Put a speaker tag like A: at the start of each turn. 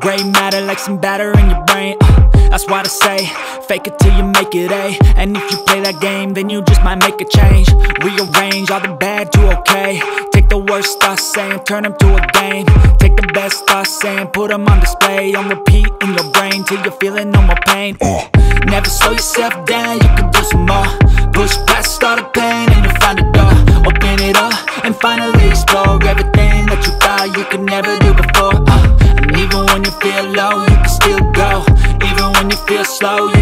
A: gray matter like some batter in your brain. Uh, that's why they say, fake it till you make it A. And if you play that game, then you just might make a change. Rearrange all the bad to okay. Take the worst thoughts saying, turn them to a game. Take the best thoughts saying, put them on display. On repeat in your brain till you're feeling no more pain. Never slow yourself down, you can do some more. Push past all the pain and you'll find a door. Open it up and finally explore everything that you thought you could never do slow,